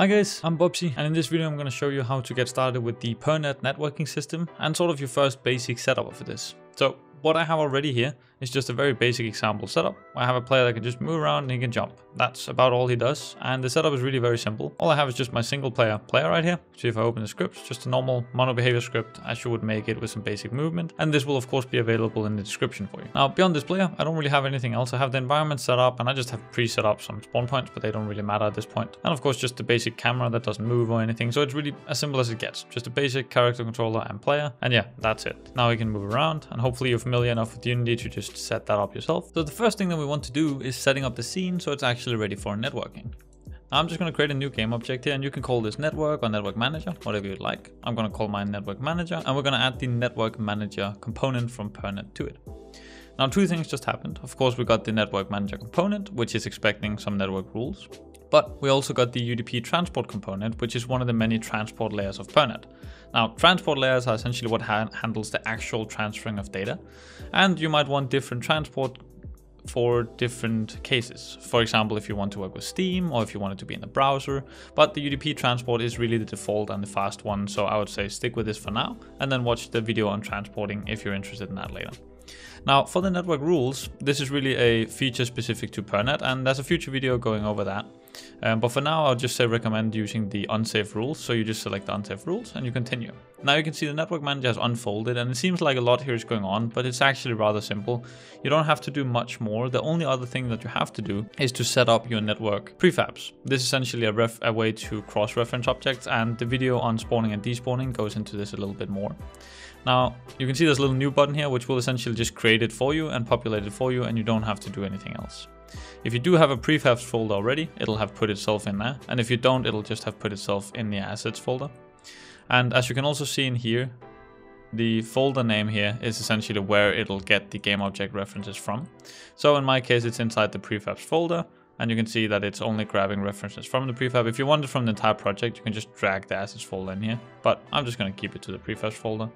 Hi guys, I'm Bobsi and in this video I'm going to show you how to get started with the PurrNet networking system and sort of your first basic setup for this. So what I have already here is just a very basic example setup. I have a player that can just move around and he can jump. That's about all he does. And the setup is really very simple. All I have is just my single player player right here. See if I open the script, just a normal mono behavior script as you would make it with some basic movement. And this will of course be available in the description for you. Now beyond this player, I don't really have anything else. I have the environment set up and I just have pre-set up some spawn points, but they don't really matter at this point. And of course just the basic camera that doesn't move or anything. So it's really as simple as it gets. Just a basic character controller and player. And yeah, that's it. Now we can move around and hopefully you're familiar enough with Unity to just set that up yourself. So the first thing that we want to do is setting up the scene so it's actually ready for networking. I'm just going to create a new game object here and you can call this network or network manager, whatever you'd like. I'm going to call mine network manager and we're going to add the network manager component from PurrNet to it. Now two things just happened. Of course we got the network manager component, which is expecting some network rules. But we also got the UDP transport component, which is one of the many transport layers of PurrNet. Now, transport layers are essentially what ha handles the actual transferring of data. And you might want different transport for different cases. For example, if you want to work with Steam or if you want it to be in the browser. But the UDP transport is really the default and the fast one. So I would say stick with this for now and then watch the video on transporting if you're interested in that later. Now for the network rules, this is really a feature specific to PurrNet and there's a future video going over that. Um, but for now, I'll just say recommend using the unsafe rules. So you just select the unsafe rules and you continue. Now you can see the network manager has unfolded and it seems like a lot here is going on, but it's actually rather simple. You don't have to do much more. The only other thing that you have to do is to set up your network prefabs. This is essentially a, a way to cross-reference objects and the video on spawning and despawning goes into this a little bit more. Now, you can see this little new button here, which will essentially just create it for you and populate it for you, and you don't have to do anything else. If you do have a prefabs folder already, it'll have put itself in there. And if you don't, it'll just have put itself in the assets folder. And as you can also see in here, the folder name here is essentially where it'll get the game object references from. So in my case, it's inside the prefabs folder. And you can see that it's only grabbing references from the prefab. If you want it from the entire project, you can just drag the assets folder in here. But I'm just going to keep it to the prefabs folder.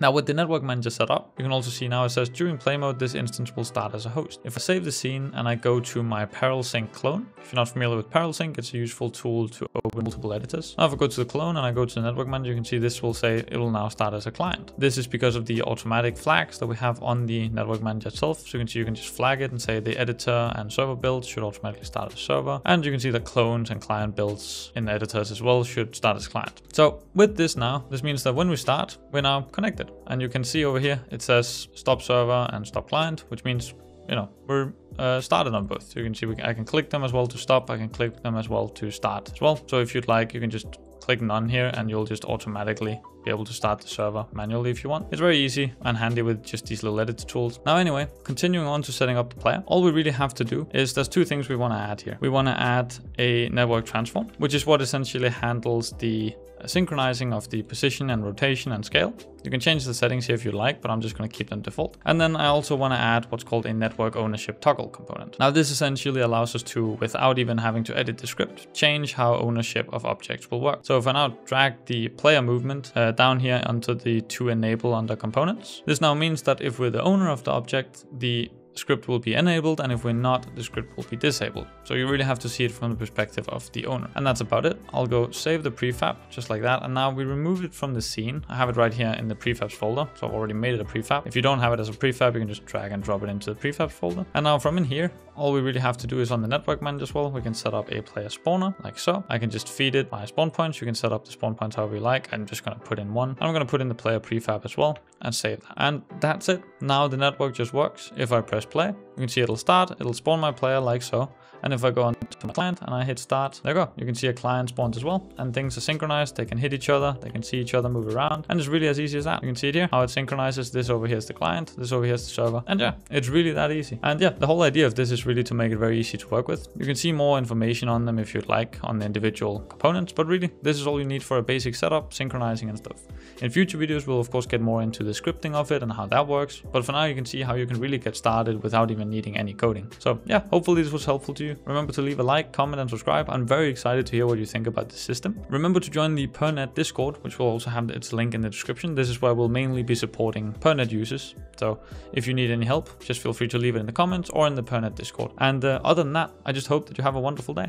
Now with the network manager set up, you can also see now it says during play mode, this instance will start as a host. If I save the scene and I go to my ParallelSync clone, if you're not familiar with ParallelSync, it's a useful tool to open multiple editors. Now if I go to the clone and I go to the network manager, you can see this will say it will now start as a client. This is because of the automatic flags that we have on the network manager itself. So you can see you can just flag it and say the editor and server builds should automatically start as server. And you can see the clones and client builds in the editors as well should start as client. So with this now, this means that when we start, we're now connected. And you can see over here, it says stop server and stop client, which means, you know, we're uh, started on both. So You can see can, I can click them as well to stop. I can click them as well to start as well. So if you'd like, you can just click none here and you'll just automatically be able to start the server manually if you want. It's very easy and handy with just these little edit tools. Now anyway, continuing on to setting up the player, all we really have to do is there's two things we want to add here. We want to add a network transform, which is what essentially handles the synchronizing of the position and rotation and scale. You can change the settings here if you like, but I'm just going to keep them default. And then I also want to add what's called a network ownership toggle component. Now this essentially allows us to, without even having to edit the script, change how ownership of objects will work. So if I now drag the player movement uh, down here onto the to enable under components, this now means that if we're the owner of the object, the script will be enabled and if we're not, the script will be disabled. So you really have to see it from the perspective of the owner. And that's about it. I'll go save the prefab just like that. And now we remove it from the scene. I have it right here in the prefabs folder. So I've already made it a prefab. If you don't have it as a prefab, you can just drag and drop it into the prefab folder. And now from in here, all we really have to do is on the network manager as well, we can set up a player spawner like so. I can just feed it my spawn points. You can set up the spawn points however you like. I'm just going to put in one. I'm going to put in the player prefab as well and save that. And that's it. Now the network just works. If I press play, you can see it'll start, it'll spawn my player like so. And if I go on to my client and I hit start, there you go. You can see a client spawns as well. And things are synchronized. They can hit each other. They can see each other move around. And it's really as easy as that. You can see it here, how it synchronizes. This over here is the client. This over here is the server. And yeah, it's really that easy. And yeah, the whole idea of this is really to make it very easy to work with. You can see more information on them if you'd like on the individual components. But really, this is all you need for a basic setup, synchronizing and stuff. In future videos, we'll of course get more into the scripting of it and how that works. But for now, you can see how you can really get started without even needing any coding. So yeah, hopefully this was helpful to you. Remember to leave a like, comment and subscribe. I'm very excited to hear what you think about the system. Remember to join the PurrNet Discord, which will also have its link in the description. This is where we'll mainly be supporting PurrNet users. So if you need any help, just feel free to leave it in the comments or in the PurrNet Discord. And uh, other than that, I just hope that you have a wonderful day.